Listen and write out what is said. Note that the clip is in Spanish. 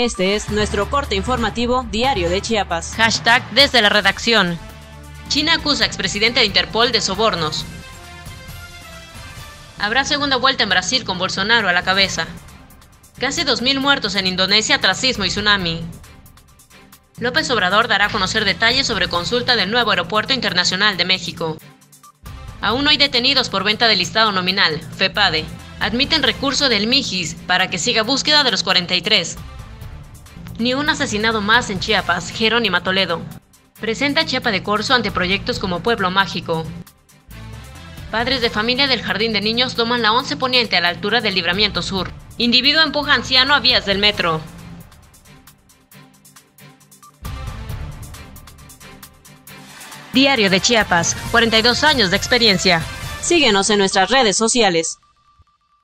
Este es nuestro corte informativo diario de Chiapas. Hashtag desde la redacción. China acusa a expresidente de Interpol de sobornos. Habrá segunda vuelta en Brasil con Bolsonaro a la cabeza. Casi 2.000 muertos en Indonesia tras sismo y tsunami. López Obrador dará a conocer detalles sobre consulta del nuevo Aeropuerto Internacional de México. Aún no hay detenidos por venta del listado nominal, FEPADE. Admiten recurso del MIGIS para que siga búsqueda de los 43. Ni un asesinado más en Chiapas, Jerónima Toledo. Presenta Chiapa de Corso ante proyectos como Pueblo Mágico. Padres de familia del Jardín de Niños toman la 11 poniente a la altura del Libramiento Sur. Individuo empuja anciano a vías del metro. Diario de Chiapas, 42 años de experiencia. Síguenos en nuestras redes sociales.